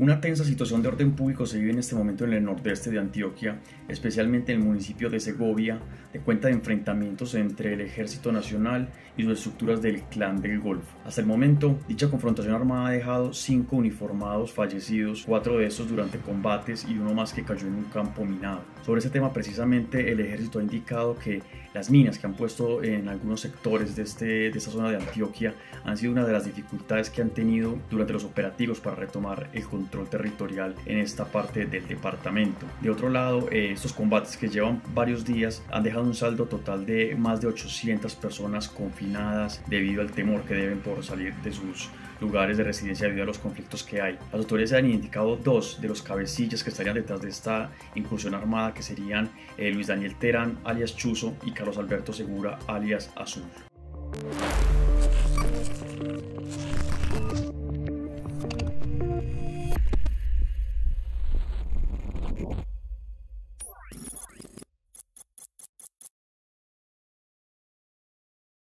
Una tensa situación de orden público se vive en este momento en el nordeste de Antioquia, especialmente en el municipio de Segovia, de cuenta de enfrentamientos entre el Ejército Nacional y sus estructuras del Clan del Golfo. Hasta el momento, dicha confrontación armada ha dejado cinco uniformados fallecidos, cuatro de estos durante combates y uno más que cayó en un campo minado. Sobre ese tema precisamente el ejército ha indicado que las minas que han puesto en algunos sectores de, este, de esta zona de Antioquia han sido una de las dificultades que han tenido durante los operativos para retomar el control control territorial en esta parte del departamento. De otro lado, eh, estos combates que llevan varios días han dejado un saldo total de más de 800 personas confinadas debido al temor que deben por salir de sus lugares de residencia debido a los conflictos que hay. Las autoridades han identificado dos de los cabecillas que estarían detrás de esta incursión armada, que serían eh, Luis Daniel Terán, alias Chuzo, y Carlos Alberto Segura, alias Azul.